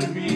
gotta be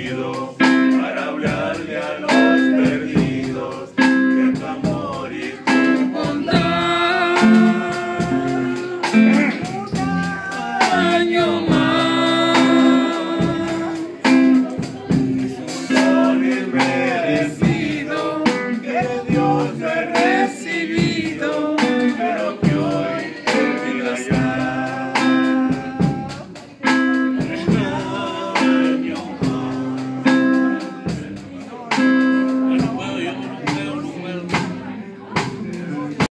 para hablarle a los perdidos de tu amor y tu bondad.